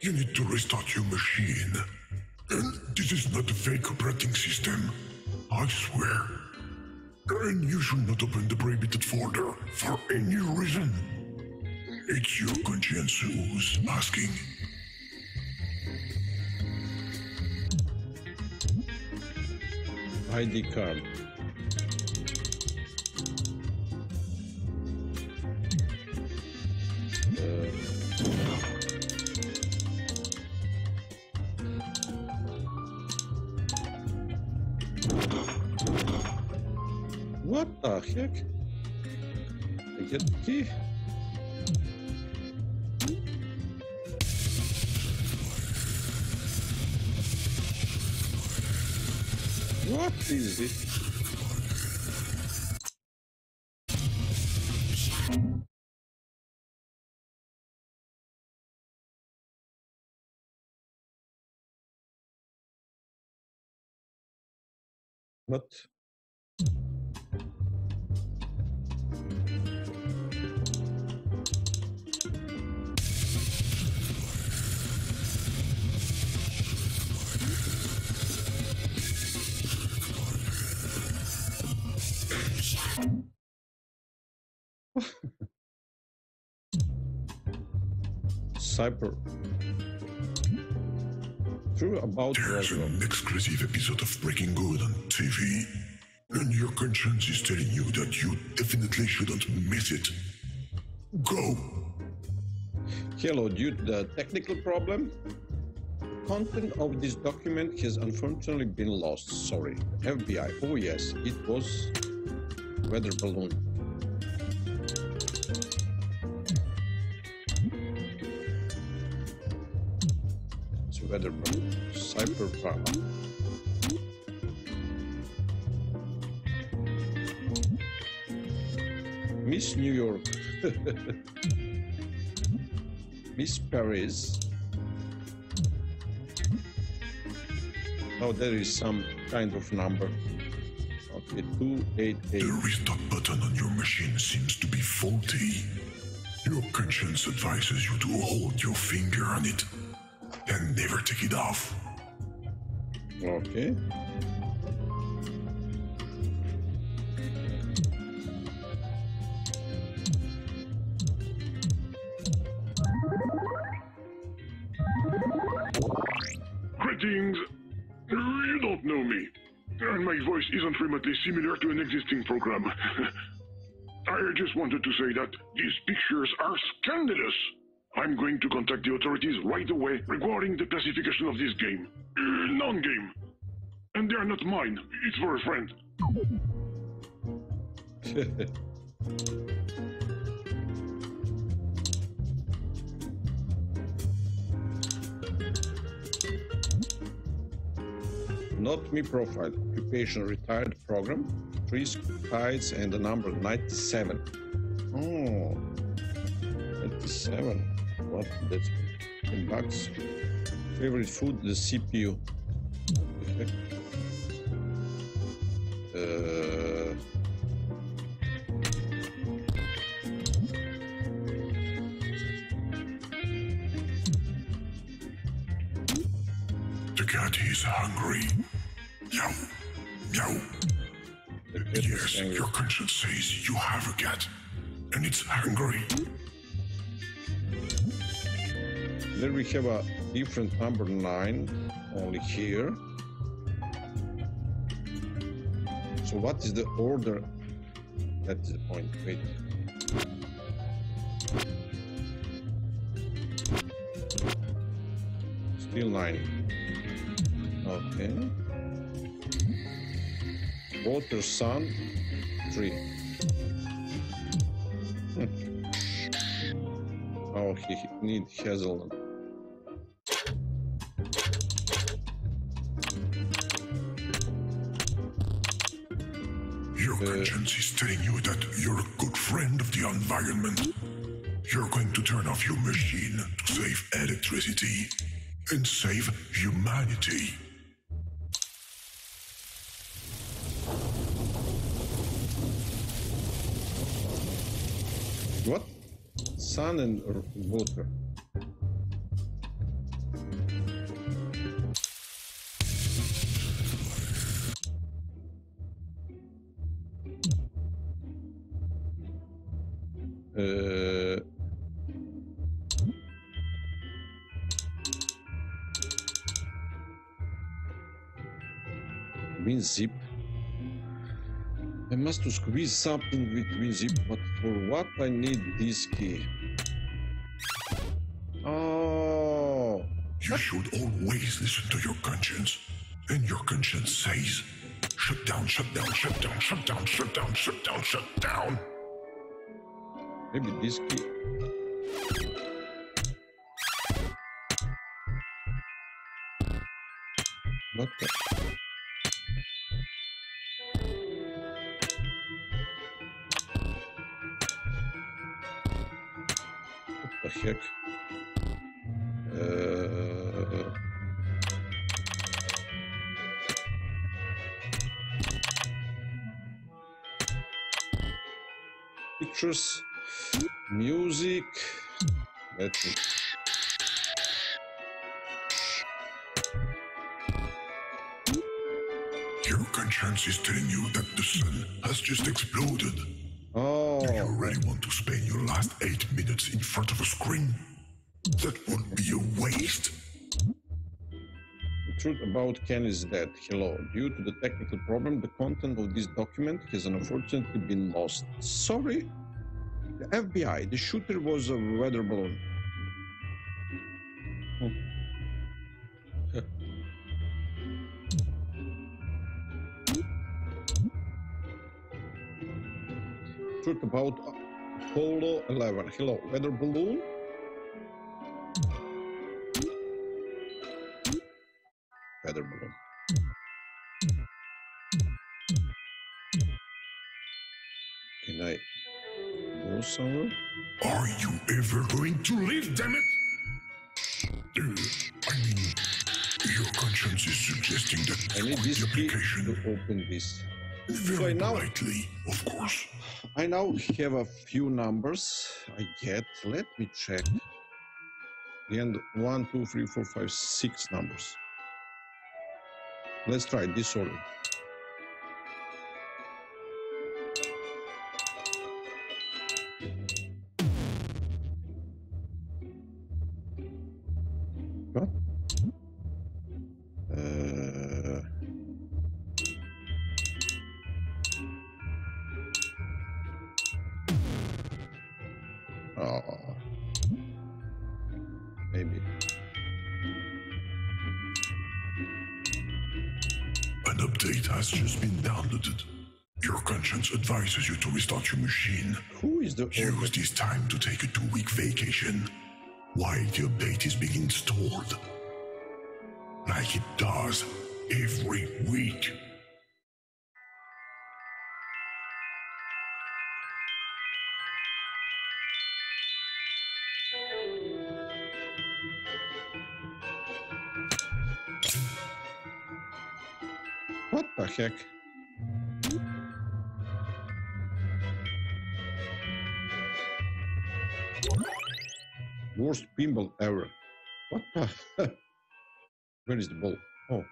You need to restart your machine. And this is not a fake operating system. I swear. And you should not open the prohibited folder for any reason. It's your conscience who's asking. ID card. What the heck? I get the key. What is it? What? Cyber. True about There's Roswell. an exclusive episode of Breaking Good on TV. And your conscience is telling you that you definitely shouldn't miss it. Go! Hello, due to the technical problem, content of this document has unfortunately been lost. Sorry. FBI. Oh yes, it was weather balloon. Balloon. Cyberpunk. Miss New York. Miss Paris. Oh, there is some kind of number. Okay, 288. The restart button on your machine seems to be faulty. Your conscience advises you to hold your finger on it and never take it off. Okay. Greetings. You don't know me. And my voice isn't remotely similar to an existing program. I just wanted to say that these pictures are scandalous. I'm going to contact the authorities right away regarding the classification of this game. Uh, non-game. And they are not mine. It's for a friend. Not me profile. Occupation retired program. Three hides and the number 97. Oh. 97. What? That's 10 bucks. Favorite food? The CPU. uh, The cat is hungry. Meow. Meow. the cat is Yes, your conscience says you have a cat. And it's hungry. Then we have a different number 9 only here. So what is the order? That's the point. Wait. Still 9. Okay. Water, sun, 3. Hmm. Oh, he need hazelnut. Conscience is telling you that you're a good friend of the environment. You're going to turn off your machine to save electricity and save humanity. What? Sun and water. WinZip. I must squeeze something with WinZip, but for what I need this key? Oh, You should always listen to your conscience. And your conscience says, shut down, shut down, shut down, shut down, shut down, shut down, shut down. maybe this key. What the? Uh, pictures, music. Let. Your conscience is telling you that the sun has just exploded. Oh, You really want to spend your last eight minutes in front of a screen? That would be a waste. the truth about Ken is that, hello, due to the technical problem, the content of this document has unfortunately been lost. Sorry. The FBI, the shooter was a weather balloon. Truth about Apollo 11. Hello, weather balloon. Weather balloon. Can I go somewhere? Are you ever going to leave, damn it? Uh, I mean, your conscience is suggesting that I need this application. to open this. Very I now- politely, of course. I now have a few numbers I get. Let me check. Mm-hmm. And one, two, three, four, five, six numbers. Let's try this order. Has just been downloaded. Your conscience advises you to restart your machine. Who is the Use this time to take a two-week vacation while the update is being installed. Like it does every week. The heck? Worst pinball ever. What the? Where is the ball? Oh.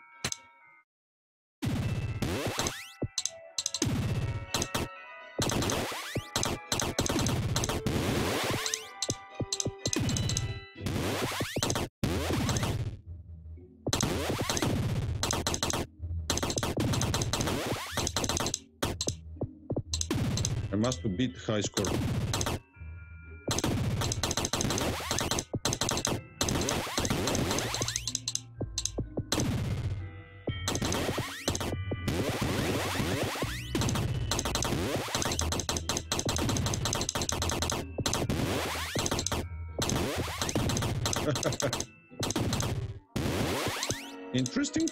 Must beat high score. Interesting.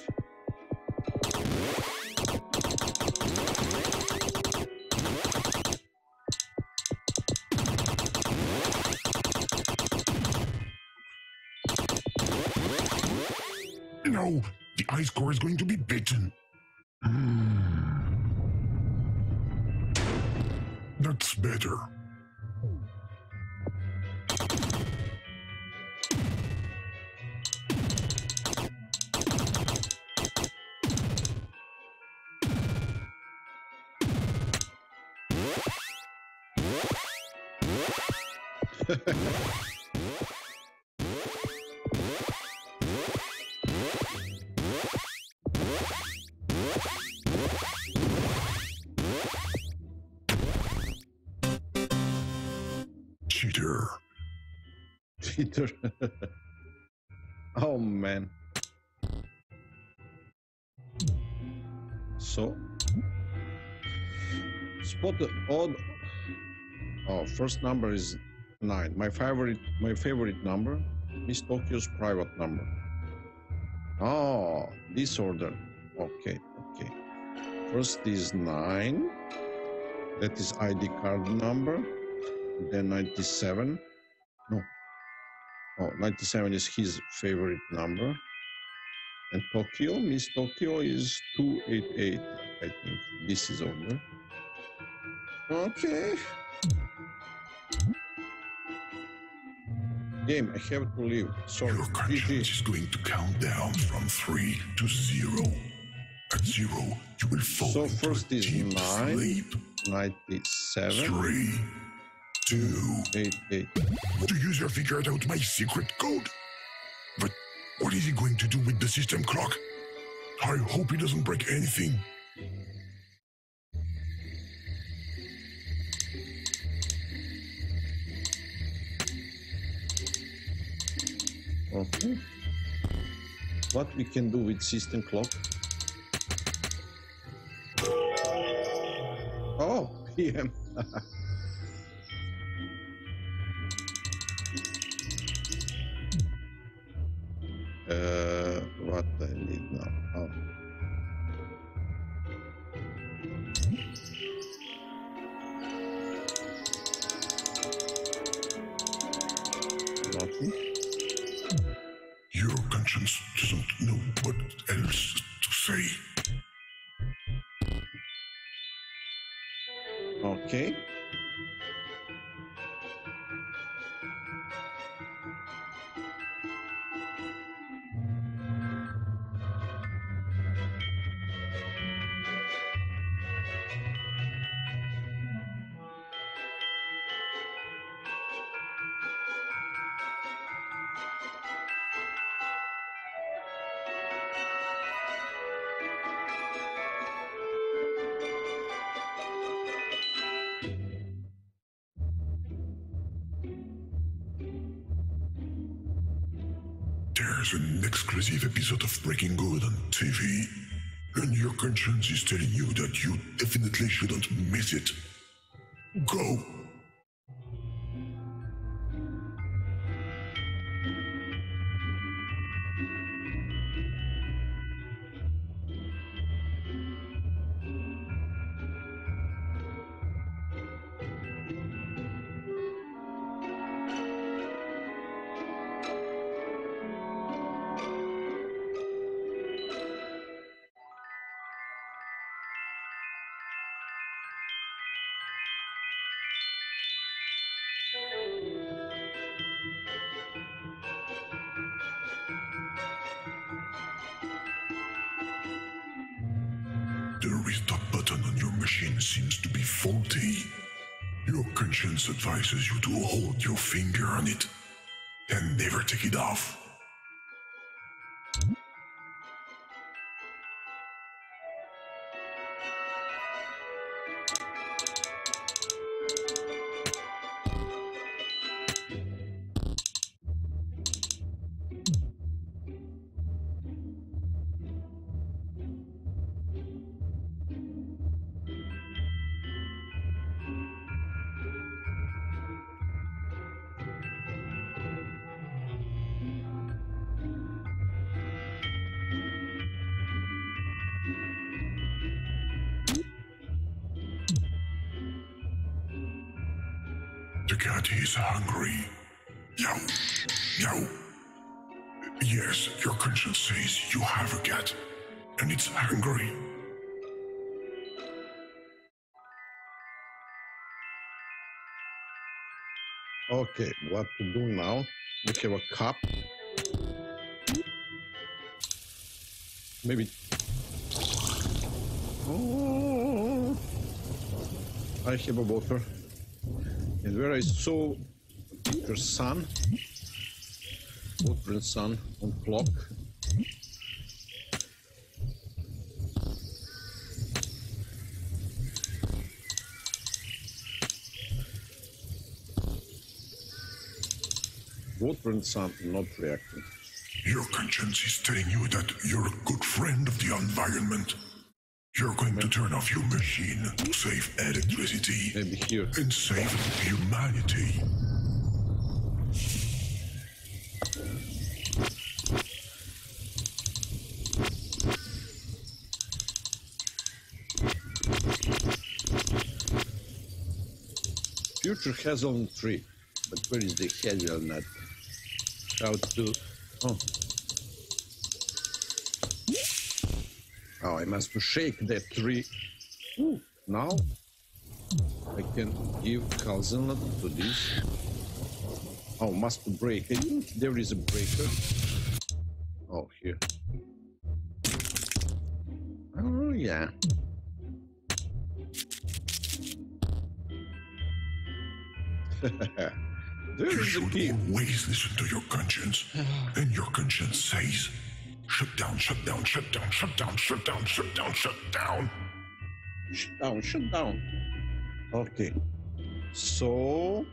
Oh man. So spot the odd. Oh, first number is nine. My favorite, my favorite number, Miss Tokyo's private number. Oh, disorder. Okay, okay. First is nine. That is ID card number. Then 97. No. Oh, 97 is his favorite number. And Tokyo, Miss Tokyo is 288. I think this is order. Okay. Game, I have to leave. Sorry. Your conscience is going to count down from three to zero. At zero, you will fall So into first is deep nine. sleep. 97, Three, two. 88. The user figured out my secret code. But what is he going to do with the system clock? I hope he doesn't break anything. Okay. What we can do with system clock? Oh, PM. An exclusive episode of Breaking Good on TV, and your conscience is telling you that you definitely shouldn't miss it. Go! The restart button on your machine seems to be faulty. Your conscience advises you to hold your finger on it and never take it off. Cat is hungry. Meow. Meow. Yes, your conscience says you have a cat, and it's hungry. Okay, what to do now? We have a cup. Maybe. Oh, I have a water. And where I saw Future son, and sun on clock. And sun not reacting. Your conscience is telling you that you're a good friend of the environment. You're going to turn off your machine to save electricity Maybe here. and save humanity. Future hazelnut tree. But where is the hazelnut? How to... Oh. Oh, I must shake that tree. Ooh, now I can give hazelnut to this. Oh, must break. I think there is a breaker. Oh, here. Oh, yeah. there You is a should always listen to your conscience. and your conscience says, shut down, shut down, shut down, shut down, shut down, shut down, shut down. Shut down, shut down. Okay. So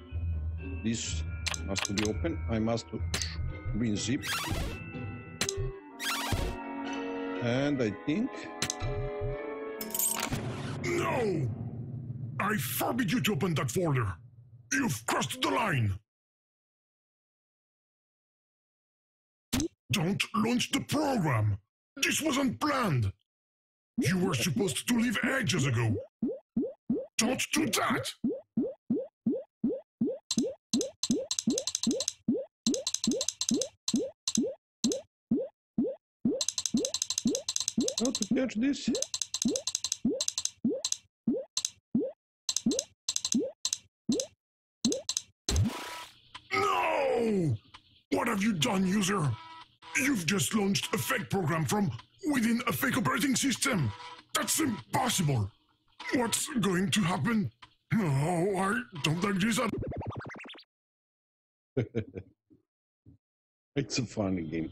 this must be open. I must zip. And I think No! I forbid you to open that folder. You've crossed the line. Don't launch the program. This wasn't planned. You were supposed to leave ages ago. Don't do that. how to catch this. No! What have you done, user? You've just launched a fake program from within a fake operating system. That's impossible. What's going to happen? No, I don't like this. It's a funny game.